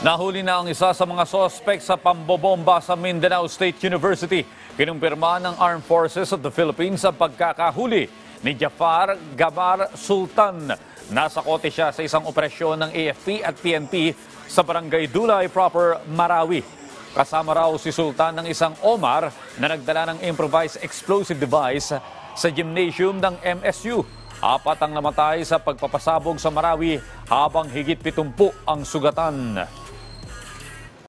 Nahuli na ang isa sa mga sospek sa pambobomba sa Mindanao State University. Kinumpirma ng Armed Forces of the Philippines ang pagkakahuli ni Jafar Gamar Sultan. Nasa kote siya sa isang operasyon ng AFP at PNP sa Barangay Dulay proper, Marawi. Kasama raw si Sultan ng isang Omar na nagdala ng improvised explosive device sa gymnasium ng MSU. Apat ang namatay sa pagpapasabog sa Marawi habang higit 70 ang sugatan.